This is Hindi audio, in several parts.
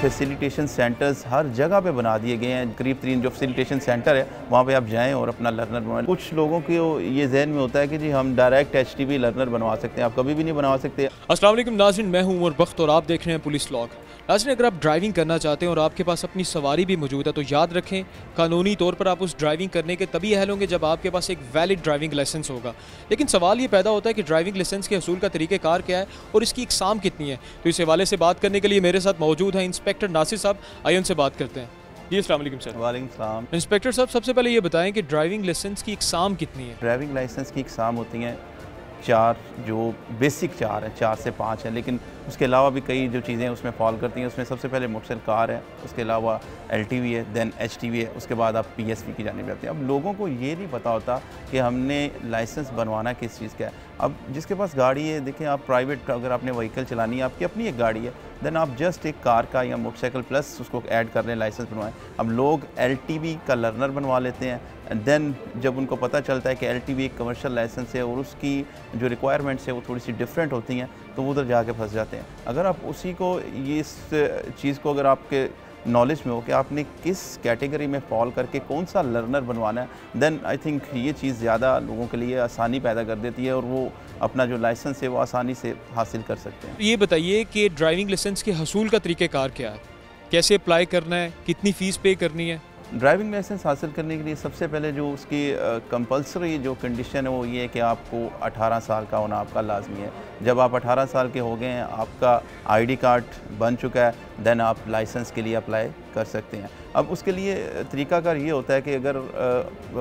फैसिलिटेशन सेंटर्स हर जगह पे बना दिए गए हैं। करीब तरीन जो फैसिलिटेशन सेंटर है, वहाँ पे आप जाएँ और अपना लर्नर बनवाएँ कुछ लोगों के ये जहन में होता है कि जी हम डायरेक्ट एच लर्नर बनवा सकते हैं। आप कभी भी नहीं बनवा सकते। असल नाजिन मैं हूँ उमर बख्त और आप देख रहे हैं पुलिस लॉग। नाजिन अगर आप ड्राइविंग करना चाहते हैं और आपके पास अपनी सवारी भी मौजूद है तो याद रखें कानूनी तौर पर आप उस ड्राइविंग करने के तभी अहल होंगे जब आपके पास एक वैलिड ड्राइविंग लाइसेंस होगा। लेकिन सवाल ये पैदा होता है कि ड्राइविंग लाइसेंस के असूल का तरीक़ेकार क्या है और इसकी इकसाम कितनी है? तो इस हवाले से बात करने के लिए मेरे साथ मौजूद हैं इंस्पेक्टर नासिर साहब। आइए उनसे बात करते हैं। जी अस्सलाम सर। वालेकुम इंस्पेक्टर साहब सबसे पहले ये बताएँ कि ड्राइविंग लाइसेंस की इकसाम कितनी है? ड्राइविंग लाइसेंस की इकसाम होती हैं। चार जो बेसिक चार हैं, चार से पाँच हैं, लेकिन उसके अलावा भी कई जो चीज़ें उसमें फॉल करती हैं। उसमें सबसे पहले मोटरसाइकिल कार है, उसके अलावा एलटीवी है देन एचटीवी है, उसके बाद आप पी की जानी जाते हैं। अब लोगों को ये नहीं पता होता कि हमने लाइसेंस बनवाना किस चीज़ का है। अब जिसके पास गाड़ी है, देखें आप प्राइवेट अगर आपने व्हीकल चलानी है, आपकी अपनी एक गाड़ी है देन आप जस्ट एक कार का या मोटरसाइकिल प्लस उसको ऐड कर लें लाइसेंस बनवाएँ। अब लोग एल का लर्नर बनवा लेते हैं एंड देन जब उनको पता चलता है कि एल एक कमर्शियल लाइसेंस है और उसकी जो रिक्वायरमेंट्स है, वो थोड़ी सी डिफरेंट होती हैं तो वो उधर जाके फंस जाते हैं। अगर आप उसी को, ये इस चीज़ को अगर आपके नॉलेज में हो कि आपने किस कैटेगरी में फॉल करके कौन सा लर्नर बनवाना है देन आई थिंक ये चीज़ ज़्यादा लोगों के लिए आसानी पैदा कर देती है और वो अपना जो लाइसेंस है वो आसानी से हासिल कर सकते हैं। ये बताइए कि ड्राइविंग लाइसेंस के हसूल का तरीक़ेकार क्या है? कैसे अप्लाई करना है? कितनी फ़ीस पे करनी है? ड्राइविंग लाइसेंस हासिल करने के लिए सबसे पहले जो उसकी कंपलसरी जो कंडीशन है वो ये है कि आपको 18 साल का होना आपका लाजमी है। जब आप 18 साल के हो गए हैं, आपका आईडी कार्ड बन चुका है देन आप लाइसेंस के लिए अप्लाई कर सकते हैं। अब उसके लिए तरीकाकार ये होता है कि अगर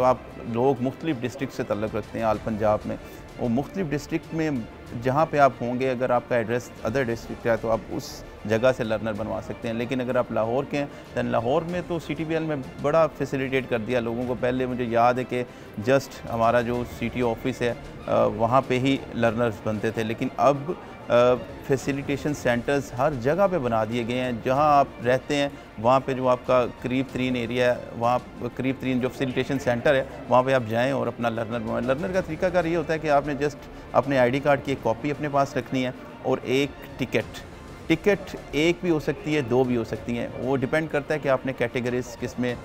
आप लोग मुख्तलिफ़ डिस्ट्रिक्ट से तल्लक रखते हैं, आल पंजाब में वो मुख्तलिफ़ डिस्ट्रिक्ट में जहाँ पे आप होंगे, अगर आपका एड्रेस अदर डिस्ट्रिक्ट है तो आप उस जगह से लर्नर बनवा सकते हैं। लेकिन अगर आप लाहौर के हैं दैन लाहौर में तो सी टी में बड़ा फैसिलिटेट कर दिया लोगों को। पहले मुझे याद है कि जस्ट हमारा जो सीटी ऑफ़िस है वहाँ पे ही लर्नर्स बनते थे। लेकिन अब फैसिलिटेशन सेंटर्स हर जगह पे बना दिए गए हैं। जहाँ आप रहते हैं, वहाँ पे जो आपका करीब तरीन एरिया है, वहाँ करीब तरीन जो फैसिलिटेशन सेंटर है, वहाँ पे आप जाएँ और अपना लर्नर बनवाएँ लर्नर का तरीका कार ये होता है कि आपने जस्ट अपने आईडी कार्ड की एक कॉपी अपने पास रखनी है और एक टिकट टिकट एक भी हो सकती है, दो भी हो सकती हैं। वो डिपेंड करता है कि आपने कैटेगरीज किसमें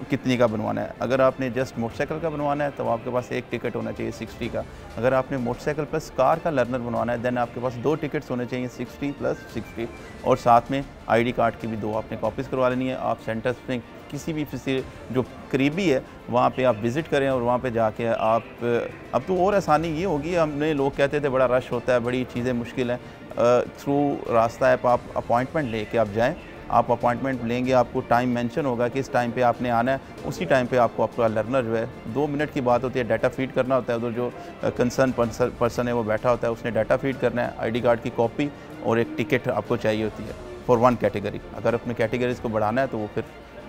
कितनी का बनवाना है? अगर आपने जस्ट मोटरसाइकिल का बनवाना है तो आपके पास एक टिकट होना चाहिए सिक्सटी का। अगर आपने मोटरसाइकिल प्लस कार का लर्नर बनवाना है देन आपके पास दो टिकट्स होने चाहिए सिक्सटी प्लस सिक्सटी और साथ में आईडी कार्ड की भी दो आपने कॉपीज़ करवा लेनी है। आप सेंटर्स में किसी भी जो करीबी है, वहाँ पे आप विज़िट करें और वहाँ पे जाके आप, अब तो और आसानी ये होगी, हमने लोग कहते थे बड़ा रश होता है, बड़ी चीज़ें मुश्किल हैं। थ्रू रास्ता ऐप आप अपॉइंटमेंट लेके आप जाएँ आप अपॉइंटमेंट लेंगे, आपको टाइम मेंशन होगा कि इस टाइम पे आपने आना है। उसी टाइम पे आपको आपका लर्नर जो है, दो मिनट की बात होती है डाटा फ़ीड करना होता है, उधर जो कंसर्न पर्सन है, वो बैठा होता है, उसने डाटा फ़ीड करना है आईडी कार्ड की कॉपी और एक टिकट आपको चाहिए होती है फॉर वन कैटेगरी अगर अपने कैटेगरीज को बढ़ाना है तो वो फिर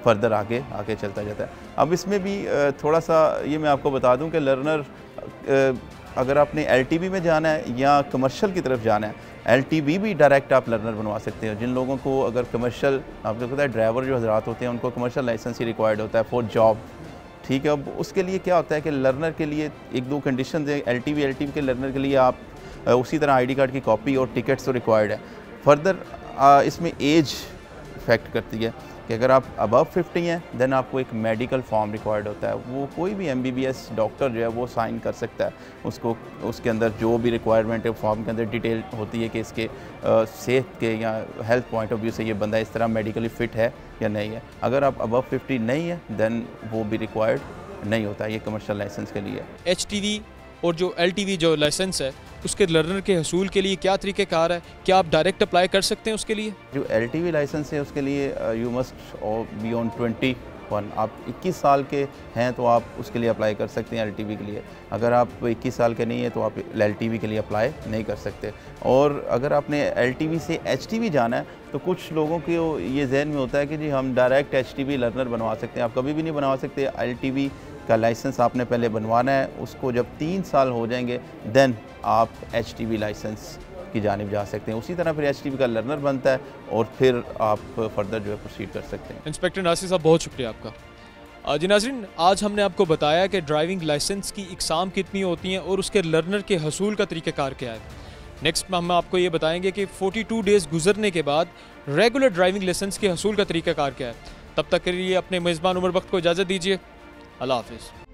फर्दर आगे आगे चलता जाता है। अब इसमें भी थोड़ा सा ये मैं आपको बता दूँ कि लर्नर अगर आपने एलटीबी में जाना है या कमर्शियल की तरफ़ जाना है एलटीबी भी डायरेक्ट आप लर्नर बनवा सकते हैं। जिन लोगों को अगर कमर्शियल आपको पता है ड्राइवर जो हजरात होते हैं, उनको कमर्शियल लाइसेंस ही रिक्वायर्ड होता है फॉर जॉब ठीक है, अब उसके लिए क्या होता है कि लर्नर के लिए एक दो कंडीशन है एल टी वी के लर्नर के लिए आप उसी तरह आईडी कार्ड की कॉपी और टिकट्स तो रिक्वायर्ड है। फर्दर इसमें एज इफ़ेक्ट करती है कि अगर आप अबव 50 हैं देन आपको एक मेडिकल फॉर्म रिक्वायर्ड होता है। वो कोई भी एमबीबीएस डॉक्टर जो है, वो साइन कर सकता है। उसको, उसके अंदर जो भी रिक्वायरमेंट है फॉर्म के अंदर डिटेल होती है कि इसके सेहत के या हेल्थ पॉइंट ऑफ़ व्यू से ये बंदा इस तरह मेडिकली फ़िट है या नहीं है। अगर आप अबव 50 नहीं है देन वो भी रिक्वायर्ड नहीं होता ये कमर्शल लाइसेंस के लिए। एचटीवी और जो एलटीवी जो लाइसेंस है, उसके लर्नर के हसूल के लिए क्या तरीक़ेकार है? क्या आप डायरेक्ट अप्लाई कर सकते हैं उसके लिए? जो एलटीवी लाइसेंस है, उसके लिए you must be on twenty one आप 21 साल के हैं तो आप उसके लिए अप्लाई कर सकते हैं एलटीवी के लिए। अगर आप 21 साल के नहीं हैं तो आप एलटीवी के लिए अप्लाई नहीं कर सकते। और अगर आपने एलटीवी से एचटीवी जाना है तो कुछ लोगों के ये जहन में होता है कि जी, हम डायरेक्ट एचटीवी लर्नर बनवा सकते हैं। आप कभी भी नहीं बनवा सकते एलटीवी का लाइसेंस आपने पहले बनवाना है, उसको जब तीन साल हो जाएँगे देन आप एच लाइसेंस की जानब जा सकते हैं। उसी तरह फिर एच का लर्नर बनता है और फिर आप फर्दर जो है प्रोसीड कर सकते हैं। इंस्पेक्टर नासिर साहब, बहुत शुक्रिया आपका। जी नाजरीन आज हमने आपको बताया कि ड्राइविंग लाइसेंस की इकसाम कितनी होती हैं और उसके लर्नर के हसूल का तरीक़ाकार क्या है। नेक्स्ट में हम आपको ये बताएँगे कि 42 डेज़ गुजरने के बाद रेगुलर ड्राइविंग लाइसेंस के हसूल का तरीकाकार क्या है। तब तक के लिए अपने मेज़बान उम्र वक्त को इजाज़त दीजिए। अल्लाह हाफिज़